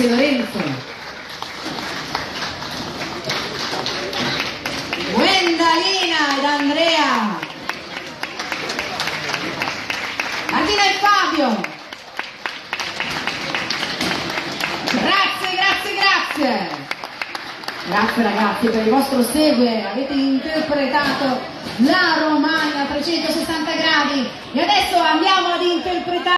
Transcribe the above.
grazie Lorenzo. Gwendalina ed Andrea. Martina e Fabio. Grazie, grazie, grazie. Grazie ragazzi per il vostro segue, avete interpretato la Romagna a 360 gradi e adesso andiamo ad interpretare